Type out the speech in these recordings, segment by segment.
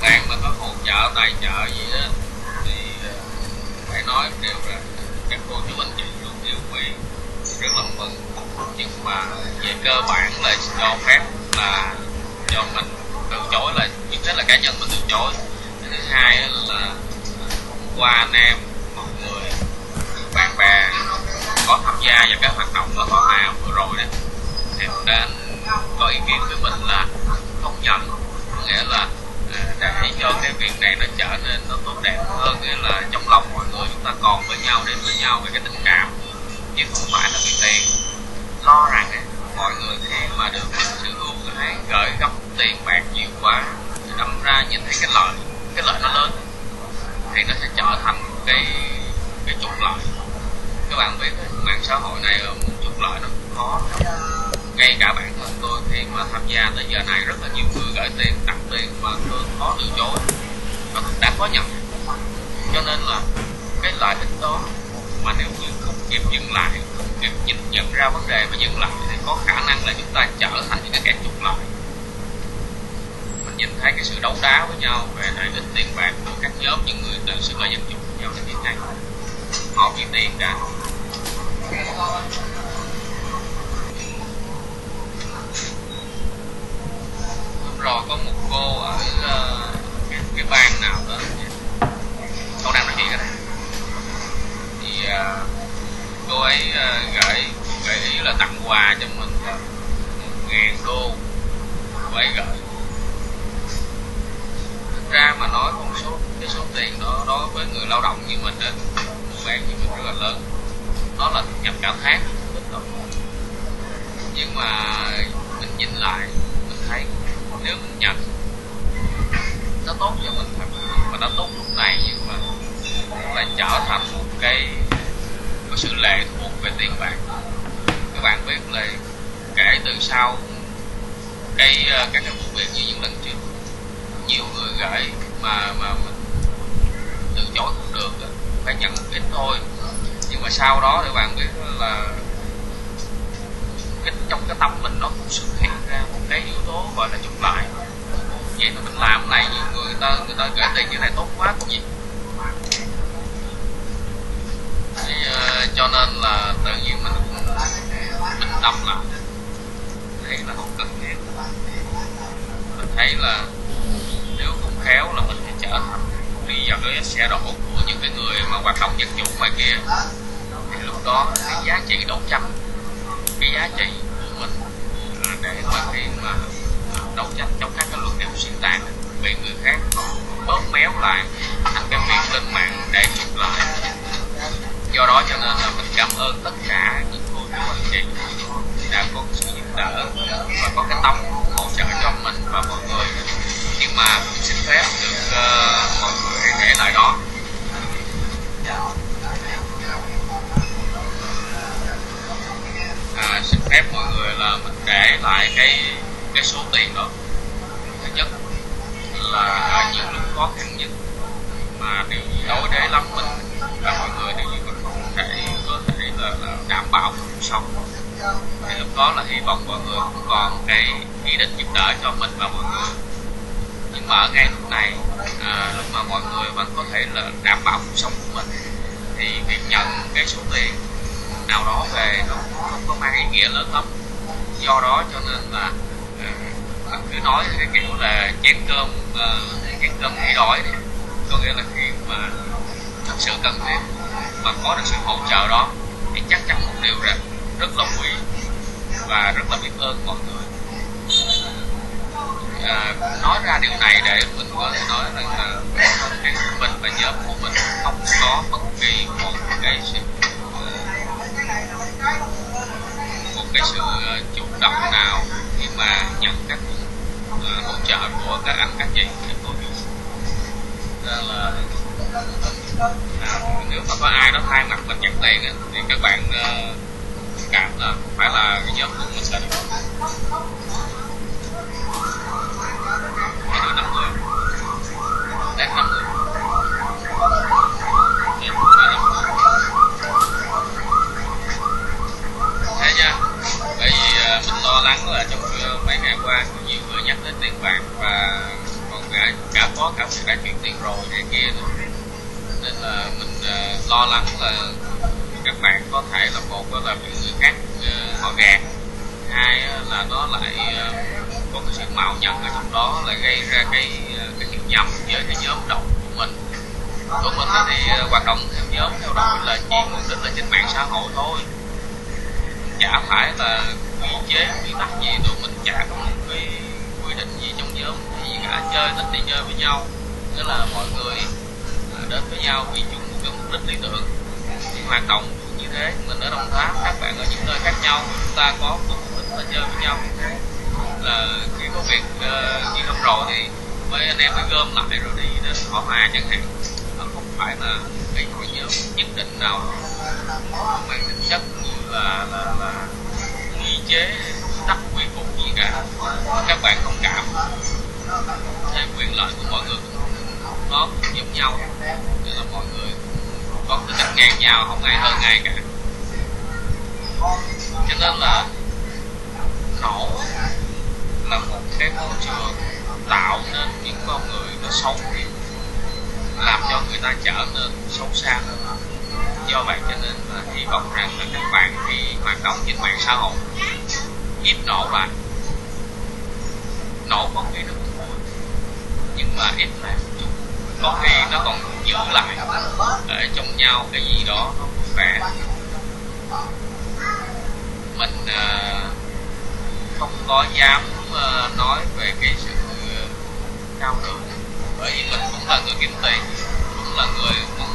tán mà có hỗ trợ tài trợ gì đó, thì ờ, phải nói điều là các cô chú anh chị luôn yêu quý, rất là mừng. Nhưng mà về cơ bản là cho phép là cho mình từ chối là trước hết là cá nhân mình từ chối. Thứ hai là ờ, qua anh em, mọi người, bạn bè, có tham gia vào các hoạt động ở Hoa Hà vừa rồi đó, thì cũng đã có ý kiến với mình là không nhận. Có nghĩa là để cho cái việc này nó trở nên nó tốt đẹp hơn nghĩa là trong lòng mọi người chúng ta còn với nhau đến với nhau về cái tình cảm. Chứ không phải là vì tiền. Lo rằng ấy, mọi người khi mà được sự ưu ái gửi gấp tiền bạc nhiều quá đâm ra nhìn thấy cái lợi cái lợi nó lớn thì nó sẽ trở thành cái cái trục lợi. Các bạn biết mạng xã hội này muốn trục lợi nó cũng khó ngay cả bản thân tôi khi mà tham gia tới giờ này rất là nhiều người gửi tiền tặng tiền mà tôi khó từ chối. Và cũng đã có nhận cho nên là cái lợi ích đó mà nếu như không kịp dừng lại, không kịp nhìn nhận ra vấn đề và dừng lại thì có khả năng là chúng ta trở thành những cái kẻ trục lợi. Mình nhìn thấy cái sự đấu đá với nhau về lợi ích tiền bạc của các nhóm, những người tự xưng là dân chủ, nhau như thế này họ vì tiền đã. Rồi có một cô ở uh, cái, cái bang nào đó. Không nào nói chuyện cái này thì uh, cô ấy ờ, uh, gửi gợi ý là tặng quà cho mình một ngàn đô. Cô ấy gửi thực ra mà nói con số cái số tiền đó đối với người lao động như mình đó một bạn như mình rất là lớn. Nó là thu nhập cả tháng nhưng mà mình nhìn lại mình thấy nếu mình nhận nó tốt cho mình thật. Mà nó tốt lúc này nhưng mà lại trở thành một cái có sự lệ thuộc về tiền bạc. Các bạn biết là kể từ sau cái ờ, các cái vụ việc như những lần trước nhiều người gửi mà mà mình từ chối cũng được phải nhận ít thôi. Nhưng mà sau đó thì bạn biết là cái, trong cái tâm mình nó cũng xuất hiện ra một cái yếu tố gọi là trục lại vậy mà mình làm này nhiều người, ta người ta gửi tiền như này tốt quá cũng gì thì, uh, cho nên là tự nhiên mình cũng bình tâm lại. Thấy là không cần thiết. Mình thấy là nếu không khéo là mình sẽ trở thành đi vào cái xe đổ của những cái người mà hoạt động dân chủ ngoài kia. Thì lúc đó cái giá trị đấu tranh cái giá trị của mình để mà khi mà đấu tranh chống các cái luận điệu xuyên tạc bị người khác bóp méo lại thành cái việc lên mạng để trục lại. Do đó cho nên là mình cảm ơn tất cả những cô chú anh chị đã có sự giúp đỡ và có cái tâm hỗ trợ cho mình và mọi người. Nhưng mà cũng xin phép được uh, mọi người hãy để lại đó. À, xin phép mọi người là mình để lại cái cái số tiền đó. Thứ nhất là ở những lúc khó khăn nhất mà điều gì đối để lắm mình và mọi người đều như không thể có thể là, là đảm bảo cuộc sống. Thì lúc đó là hy vọng mọi người cũng còn cái ý định giúp đỡ cho mình và mọi người. Nhưng mà ở ngay lúc này à, lúc mà mọi người vẫn có thể là đảm bảo cuộc sống của mình thì việc nhận cái số tiền nào đó về nó không có mang ý nghĩa lớn lắm. Do đó cho nên là anh cứ nói cái kiểu là chén cơm uh, chén cơm khi đói này có nghĩa là khi mà thật sự cần thiết mà có được sự hỗ trợ đó thì chắc chắn một điều rằng rất là quý và rất là biết ơn mọi người. À, nói ra điều này để mình có thể nói rằng là cái của mình và nhóm của mình không có bất kỳ một cái sự ờ, một cái sự chủ động nào khi mà nhận các hỗ trợ của các anh các chị các cô chú. Nên là à, nếu mà có ai đó thay mặt mình nhận tiền á, thì các bạn uh, cảm là phải là cái nhóm của mình sẽ được năm người đạt năm người thế nha bởi vì uh, mình lo lắng là trong qua có nhiều người nhắc đến tiền bạc và còn cả, cả có cả người đã chuyển tiền rồi này kia nữa. Nên là mình uh, lo lắng là các bạn có thể là một là bị người khác uh, họ gạt. Hai ờ, là nó lại uh, có cái sự mạo nhận ở trong đó là gây ra cái cái hiểu nhầm với cái nhóm đồng của mình. Của mình thì hoạt động theo nhóm theo đội là chỉ mục đích là trên mạng xã hội thôi. Chả phải là quy chế quy tắc gì tụi mình chả có một cái quy định gì trong nhóm. Thì cả chơi thích đi chơi với nhau. Nghĩa là mọi người à, đến với nhau vì chung một cái mục đích lý tưởng. Thì hoạt động như thế. Mình ở đồng tháp các bạn ở những nơi khác nhau chúng ta có cùng mục đích là chơi với nhau. Như thế là khi có việc uh, gì không rồi thì mấy anh em mới gom lại rồi đi đến họ hòa chẳng hạn. Không phải là cái hội nhóm nhất định nào. Mang tính chất như là là là chế tắc quy củ gì cả. Các bạn thông cảm. Thế quyền lợi của mọi người. Nó giống nhau. Nên là mọi người có cái cách ngang nhau, không ai hơn ai cả. Cho nên là nổ là một cái môi trường tạo nên những con người nó xấu đi, làm cho người ta trở nên xấu xa. hơn do vậy cho nên là hy vọng rằng là các bạn khi hoạt động trên mạng xã hội ít nổ lại. Nổ có khi nó cũng vui nhưng mà ít là có khi nó còn giữ lại ở trong nhau cái gì đó nó vui vẻ mình uh, không có dám uh, nói về cái sự cao thượng bởi vì mình cũng là người kiếm tiền cũng là người muốn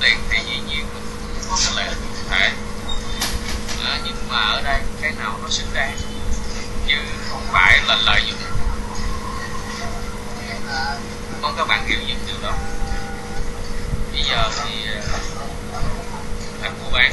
điện thì dĩ nhiên mình có cái lợi cụ thể à, nhưng mà ở đây cái nào nó xứng đáng chứ không phải là lợi dụng vâng, mong các bạn hiểu những điều đó. Bây giờ thì ờ, làm mua bán.